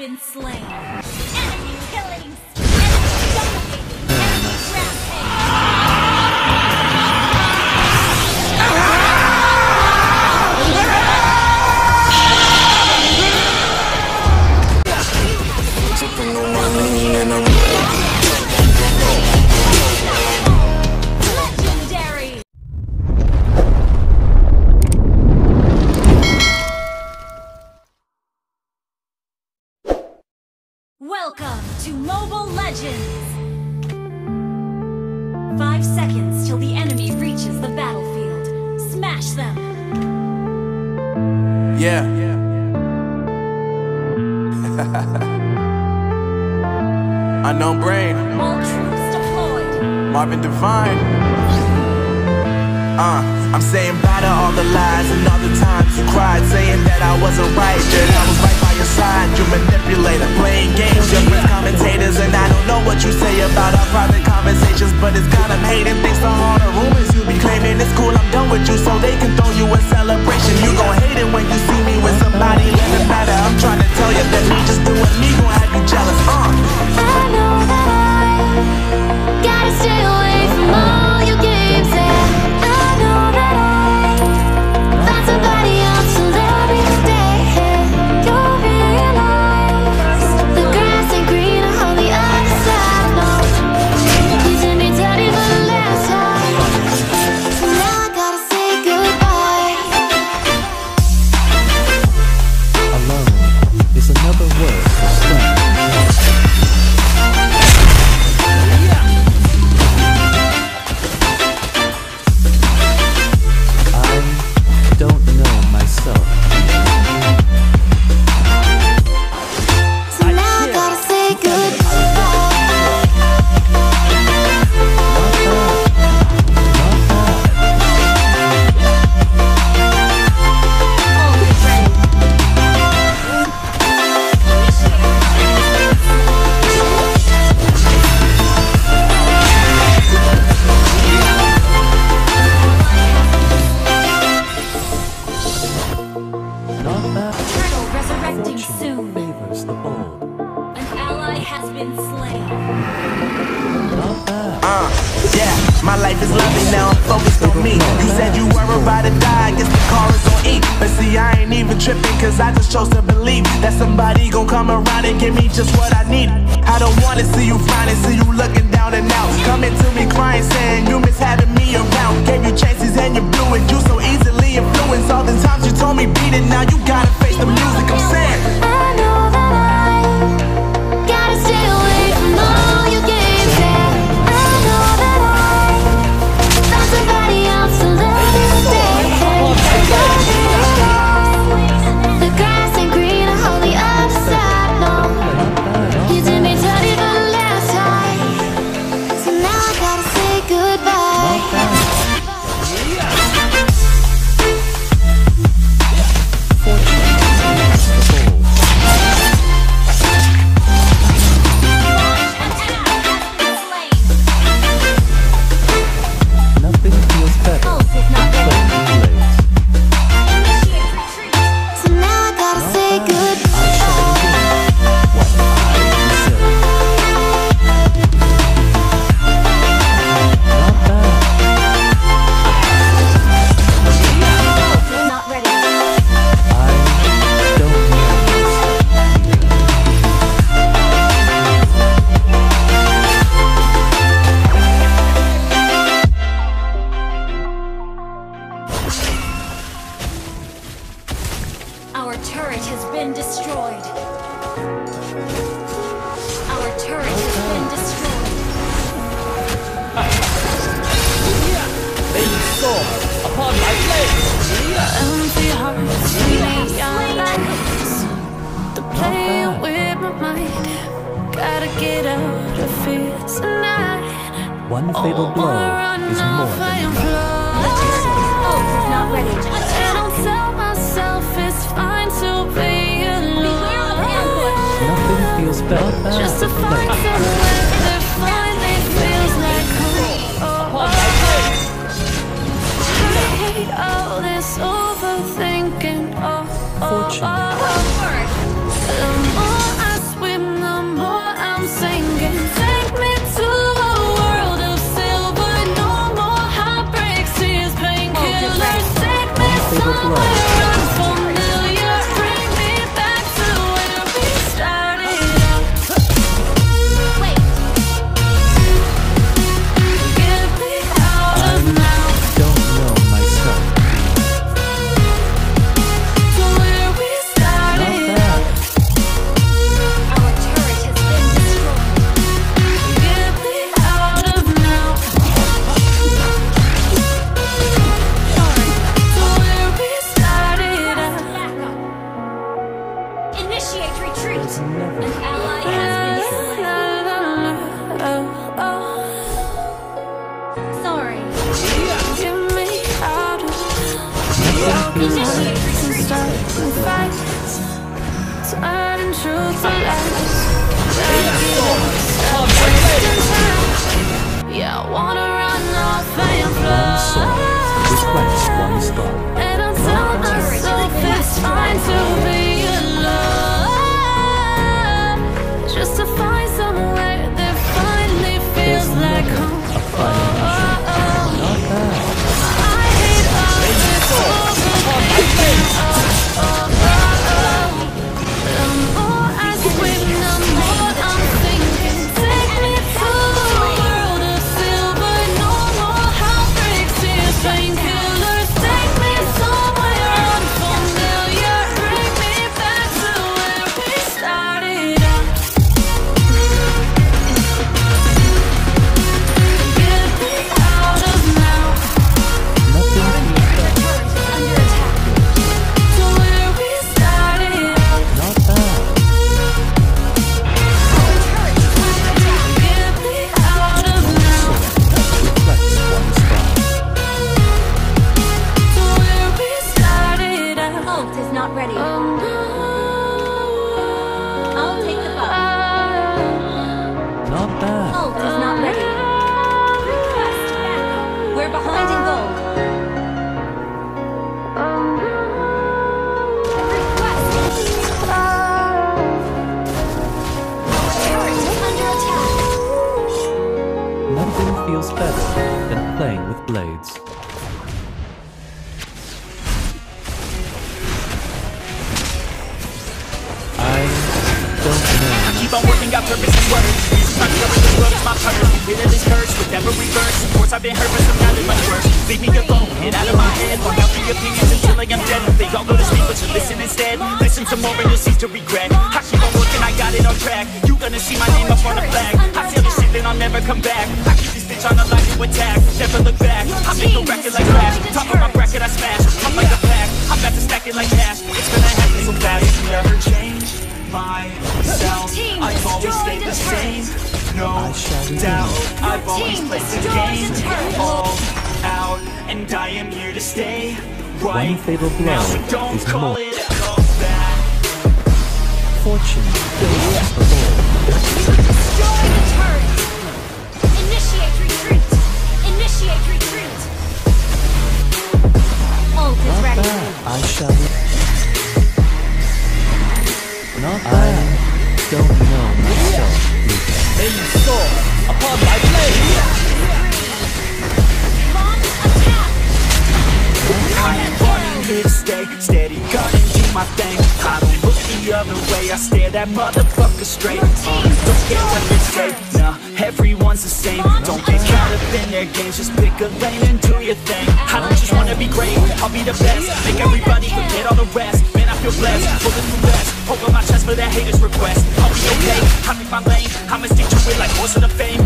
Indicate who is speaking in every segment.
Speaker 1: been slain. Enemy killing. Welcome to Mobile Legends! Five seconds till the enemy reaches the battlefield. Smash them!
Speaker 2: Yeah. Unknown brain,
Speaker 1: All troops deployed.
Speaker 2: Marvin Divine. Uh, I'm saying bye to all the lies and all the times you cried, saying that I wasn't right, that I was right your side. You manipulator, playing games, your friends commentators, and I don't know what you say about our private conversations, but it's got 'em hating. Thanks to all the rumors you be claiming. It's cool, I'm done with you, so they can throw you a celebration. You gon' hate it when you see me with somebody, it matter. I'm trying to tell you that me just doing me gon' have you jealous. Uh.
Speaker 3: To
Speaker 2: die, I guess the car is on E. But see, I ain't even tripping, cause I just chose to believe that somebody gon' come around and give me just what I need. I don't wanna see you frowning, see you looking down and out. Coming to me crying, saying you miss having me around. Gave you chances and you blew it, you so easily influenced. All the times you told me beat it, now you gotta face the music, I'm saying.
Speaker 3: Lights. The playing with my mind. Gotta get out of here tonight.
Speaker 4: One fatal blow is more than enough.
Speaker 1: Not ready.
Speaker 3: To.
Speaker 4: Nothing feels better
Speaker 3: overthinking.
Speaker 1: Defeat. An ally has been slain. Sorry.
Speaker 4: Get me out of
Speaker 1: Initiate retreat.
Speaker 4: starting fights. Turning truth to lies. Yeah, I wanna run off and
Speaker 3: Reflects
Speaker 4: feels
Speaker 3: better than playing with blades. I don't know.
Speaker 5: Keep on working out purpose and work. Trying to this world is my purpose. Pitiless curse with every verse. Of course I've been hurt, but some knowledge much worse. Leave me alone, get out of my head. Look out for your opinions until I am dead. They all go to sleep, but you listen instead. Listen some more and you'll cease to regret. I keep on working, I got it on track. You gonna see my name up on the flag. I feel this shit, then I'll never come back. I keep this bitch on the line to attack. Never look back. I make a record like trash. Top of my bracket, I smash. I'm like a pack. I'm about to stack it like cash. It's gonna happen so fast. Never change myself.
Speaker 1: team
Speaker 5: I've always stayed the same. No
Speaker 3: I shall redeem
Speaker 5: doubt. I've always
Speaker 1: team
Speaker 5: played the game all out, and I am here to stay. Right
Speaker 3: One fatal blow
Speaker 5: now, so don't
Speaker 3: is
Speaker 5: call
Speaker 3: more.
Speaker 5: it a comeback.
Speaker 3: Fortune favors the bold.
Speaker 1: Ult is
Speaker 3: Not
Speaker 1: ready.
Speaker 3: bad. I shall. Not. I don't know
Speaker 5: the way, I stare that motherfucker straight. Uh, don't care what they say, nah, everyone's the same. Don't get caught up in their games, just pick a lane and do your thing. I don't just wanna be great, I'll be the best. Make everybody forget all the rest. Man, I feel blessed, pulling through. Hold on my chest for that haters request. I'll be okay, I pick my lane. I'ma stick to it like horse of the fame.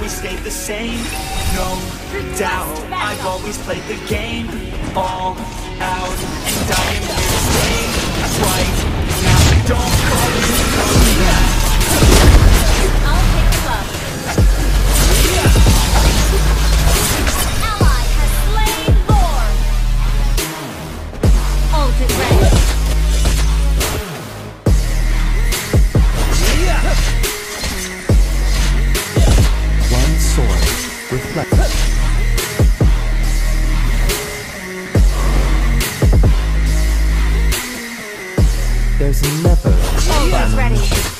Speaker 5: Always stayed the same. No doubt. I've always played the game all out, and I am here to stay. Right now, don't call me
Speaker 3: final